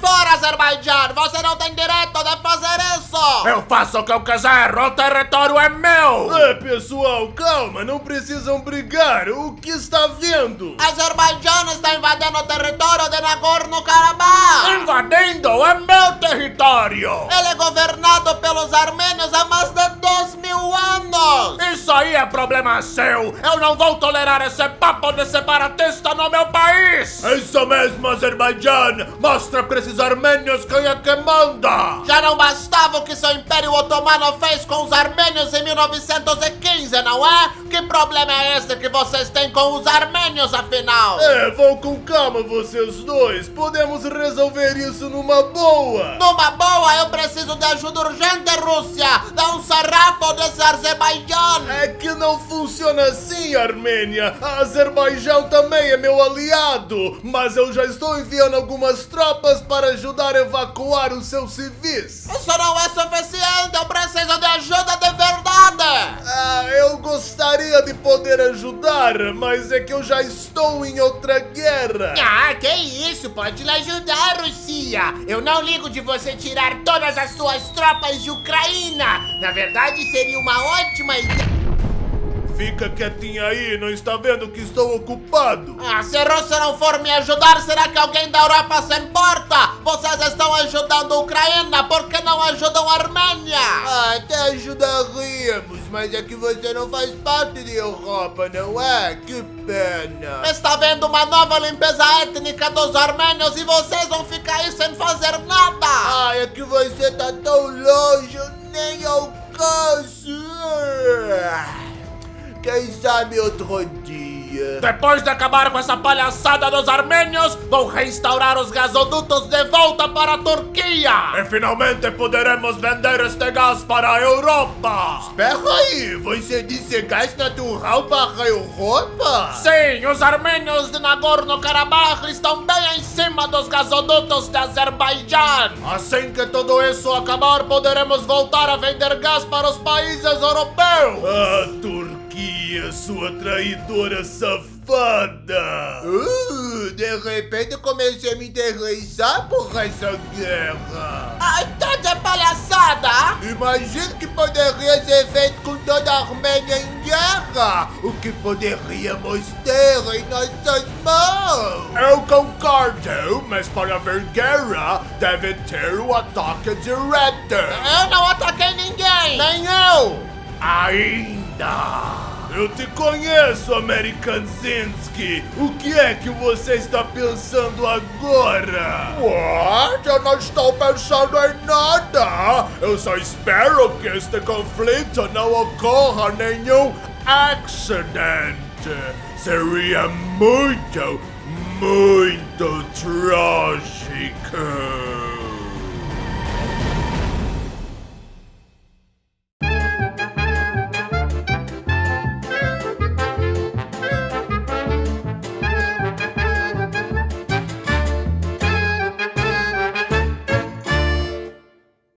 fora, Azerbaijão! Você não tem direito de fazer isso! Eu faço o que eu quiser, o território é meu! É, pessoal, calma, não precisam brigar. O que está vendo? Azerbaijão está invadindo o território de Nagorno-Karabakh! Invadindo é meu território! Ele é governado pelos armênios há mais de aí é problema seu! Eu não vou tolerar esse papo de separatista no meu país! Isso mesmo, Azerbaijão! Mostra para esses armênios quem é que manda! Já não bastava o que seu Império Otomano fez com os armênios em 1915, não é? Que problema é esse que vocês têm com os armênios, afinal? É, vão com calma vocês dois. Podemos resolver isso numa boa. Numa boa, eu preciso de ajuda urgente, Rússia! Dá um sarrafo desse Azerbaijão! É que não funciona assim, Armênia. A Azerbaijão também é meu aliado. Mas eu já estou enviando algumas tropas para ajudar a evacuar os seus civis. Isso não é suficiente! Eu preciso de ajuda de verdade! Ah, eu gostaria de poder ajudar, mas é que eu já estou em outra guerra. Ah, que isso? Pode lhe ajudar, Rússia! Eu não ligo de você tirar todas as suas tropas de Ucrânia! Na verdade, seria uma ótima ideia. Fica quietinho aí, não está vendo que estou ocupado? Ah, se a Rússia não for me ajudar, será que alguém da Europa se importa? Vocês estão ajudando a Ucrânia, por que não ajudam a Armênia? Ah, até ajudaríamos, mas é que você não faz parte da Europa, não é? Que pena. Está vendo uma nova limpeza étnica dos armênios e vocês vão ficar aí sem fazer nada? Ah, é que você tá tão longe, eu nem alcanço. Quem sabe outro dia. Depois de acabar com essa palhaçada dos armênios, vou restaurar os gasodutos de volta para a Turquia! E finalmente poderemos vender este gás para a Europa! Espera aí, você disse gás natural para a Europa? Sim, os armênios de Nagorno-Karabakh estão bem em cima dos gasodutos de Azerbaijão! Assim que tudo isso acabar, poderemos voltar a vender gás para os países europeus! Ah, Turquia, sua traidora safada! Uh, de repente comecei a me interessar por essa guerra. Ah, tá de palhaçada? Imagine que poderia ser feito com toda a Armênia em guerra! O que poderíamos ter em nossas mãos! Eu concordo, mas para haver guerra, deve ter o ataque direto! Eu não ataquei ninguém! Nem eu! Ainda! Eu te conheço, Amerikanzinski! O que é que você está pensando agora? What? Eu não estou pensando em nada! Eu só espero que este conflito não ocorra nenhum accidente! Seria muito, muito trágico!